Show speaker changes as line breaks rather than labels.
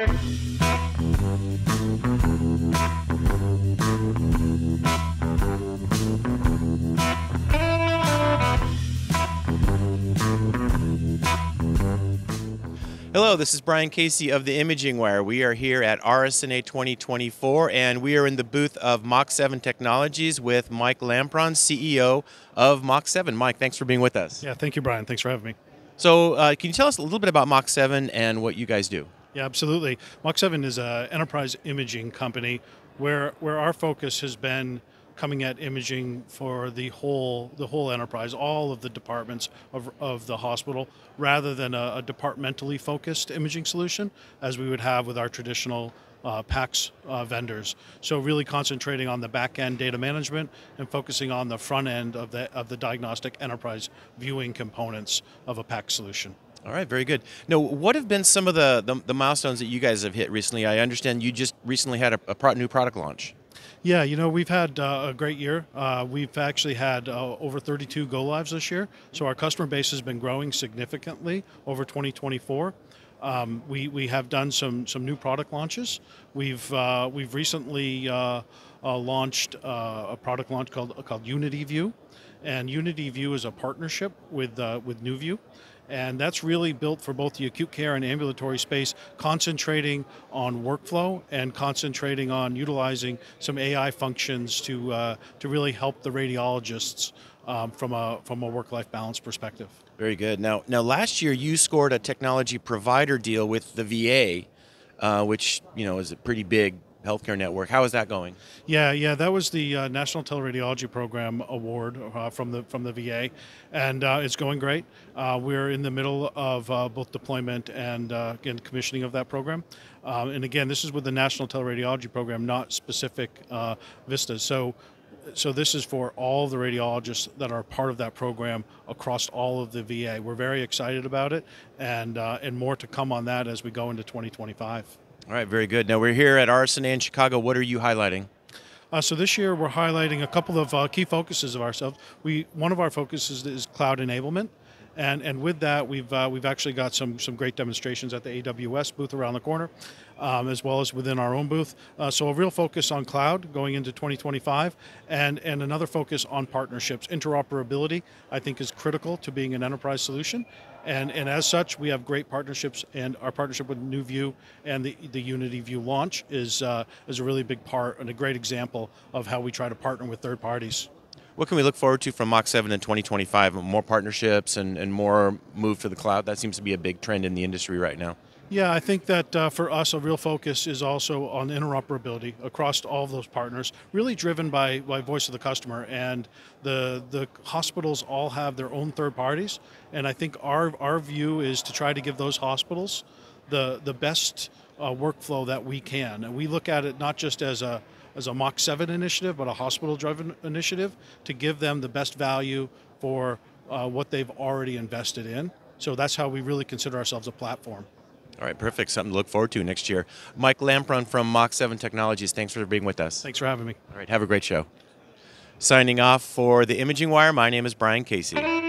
Hello, this is Brian Casey of the Imaging Wire. We are here at RSNA 2024 and we are in the booth of Mach 7 Technologies with Mike Lampron, CEO of Mach 7. Mike, thanks for being with us.
Yeah, thank you, Brian. Thanks for having me.
So, uh, can you tell us a little bit about Mach 7 and what you guys do?
Yeah, absolutely. Mach 7 is an enterprise imaging company where, where our focus has been coming at imaging for the whole the whole enterprise, all of the departments of, of the hospital, rather than a, a departmentally focused imaging solution as we would have with our traditional uh, PACS uh, vendors. So really concentrating on the back end data management and focusing on the front end of the of the diagnostic enterprise viewing components of a PACS solution.
All right, very good. Now, what have been some of the, the, the milestones that you guys have hit recently? I understand you just recently had a, a pro- new product launch.
Yeah, you know, we've had uh, a great year. Uh, we've actually had uh, over 32 go lives this year. So our customer base has been growing significantly over 2024. Um, we, we have done some, some new product launches. We've, uh, we've recently uh, uh, launched a product launch called, called Unity View. And Unity View is a partnership with, with NuView and that's really built for both the acute care and ambulatory space, concentrating on workflow and concentrating on utilizing some AI functions to uh, to really help the radiologists um, from a from a work-life balance perspective.
Very good. Now, now last year you scored a technology provider deal with the VA, uh, which you know is a pretty big healthcare network. How is that going?
Yeah, yeah, that was the uh, National Teleradiology Program award uh, from the from the VA, and uh, it's going great. Uh, we're in the middle of uh, both deployment and uh, again commissioning of that program. Um, and again, this is with the National Teleradiology Program, not specific VISNs. So. So this is for all the radiologists that are part of that program across all of the VA. We're very excited about it, and and more to come on that as we go into 2025.
All right, very good. Now we're here at RSNA in Chicago. What are you highlighting?
Uh, so this year we're highlighting a couple of uh, key focuses of ourselves. We one of our focuses is cloud enablement, and and with that we've uh, we've actually got some some great demonstrations at the AWS booth around the corner, um, as well as within our own booth. Uh, so a real focus on cloud going into 2025, and and another focus on partnerships. Interoperability I think is critical to being an enterprise solution, and, and as such, we have great partnerships, and our partnership with NuView and the, the Unity View launch is, uh, is a really big part and a great example of how we try to partner with third parties.
What can we look forward to from Mach 7 in 2025? More partnerships and, and more move to the cloud? That seems to be a big trend in the industry right now.
Yeah, I think that uh, for us, a real focus is also on interoperability across all of those partners, really driven by, by voice of the customer. And the, the hospitals all have their own third parties. And I think our, our view is to try to give those hospitals the, the best uh, workflow that we can. And we look at it not just as a, as a Mach 7 initiative, but a hospital driven initiative to give them the best value for uh, what they've already invested in. So that's how we really consider ourselves a platform.
All right, perfect. Something to look forward to next year. Mike Lampron from Mach 7 Technologies, thanks for being with us.
Thanks for having me.
All right, have a great show. Signing off for the Imaging Wire, my name is Brian Casey.